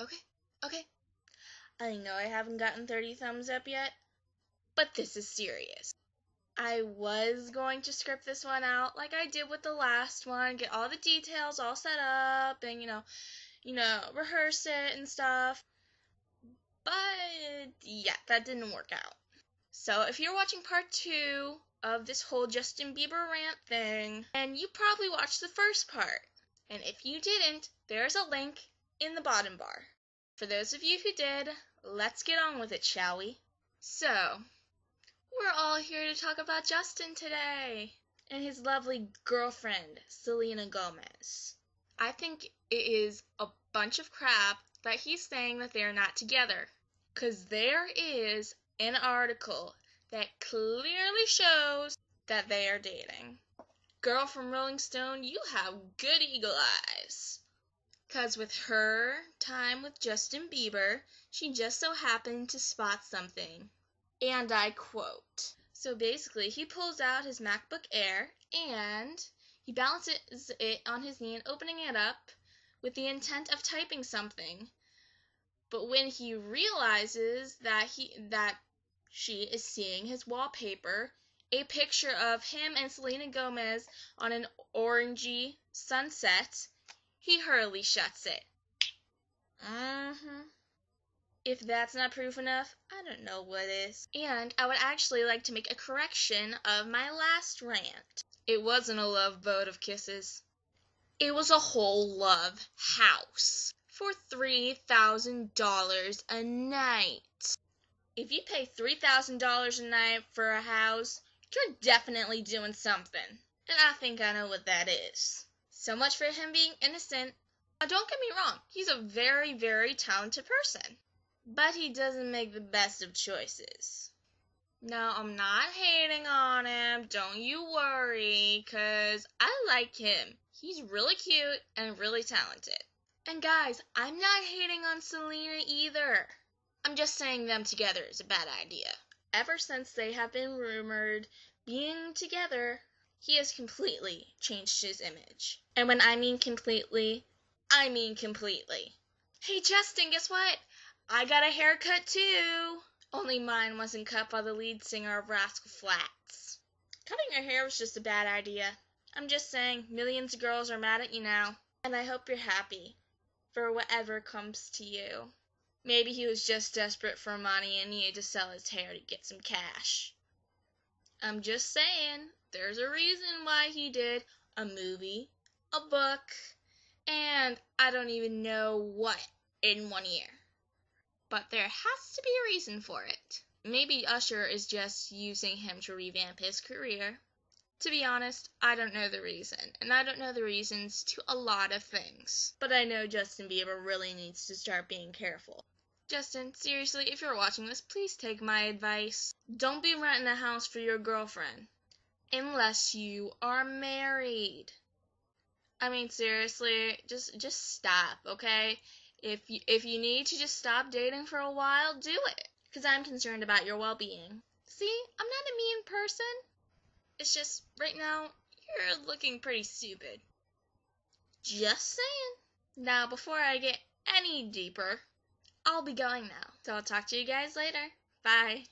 Okay, okay. I know I haven't gotten 30 thumbs up yet, but this is serious. I was going to script this one out like I did with the last one, get all the details all set up and you know, you know, rehearse it and stuff. But yeah, that didn't work out. So if you're watching part 2 of this whole Justin Bieber rant thing, and you probably watched the first part. And if you didn't, there's a link in the bottom bar. For those of you who did, let's get on with it, shall we? So, we're all here to talk about Justin today and his lovely girlfriend, Selena Gomez. I think it is a bunch of crap that he's saying that they're not together. Because there is an article that clearly shows that they are dating. Girl from Rolling Stone, you have good eagle eyes. Cause with her time with Justin Bieber, she just so happened to spot something. And I quote. So basically, he pulls out his MacBook Air and he balances it on his knee and opening it up with the intent of typing something. But when he realizes that he that she is seeing his wallpaper, a picture of him and Selena Gomez on an orangey sunset, he hurriedly shuts it. Mm-hmm. If that's not proof enough, I don't know what is. And I would actually like to make a correction of my last rant. It wasn't a love boat of kisses. It was a whole love house for $3,000 a night. If you pay $3,000 a night for a house, you're definitely doing something. And I think I know what that is. So much for him being innocent. Now, don't get me wrong, he's a very, very talented person. But he doesn't make the best of choices. No, I'm not hating on him, don't you worry, because I like him. He's really cute and really talented. And guys, I'm not hating on Selena either. I'm just saying them together is a bad idea. Ever since they have been rumored being together, he has completely changed his image. And when I mean completely, I mean completely. Hey Justin, guess what? I got a haircut too. Only mine wasn't cut by the lead singer of Rascal Flatts. Cutting your hair was just a bad idea. I'm just saying, millions of girls are mad at you now. And I hope you're happy for whatever comes to you. Maybe he was just desperate for money and needed to sell his hair to get some cash. I'm just saying, there's a reason why he did a movie, a book, and I don't even know what in one year. But there has to be a reason for it. Maybe Usher is just using him to revamp his career. To be honest, I don't know the reason, and I don't know the reasons to a lot of things. But I know Justin Bieber really needs to start being careful. Justin, seriously, if you're watching this, please take my advice. Don't be renting a house for your girlfriend. Unless you are married. I mean, seriously, just just stop, okay? If you, if you need to just stop dating for a while, do it. Because I'm concerned about your well being. See, I'm not a mean person. It's just, right now, you're looking pretty stupid. Just saying. Now, before I get any deeper, I'll be going now. So I'll talk to you guys later. Bye.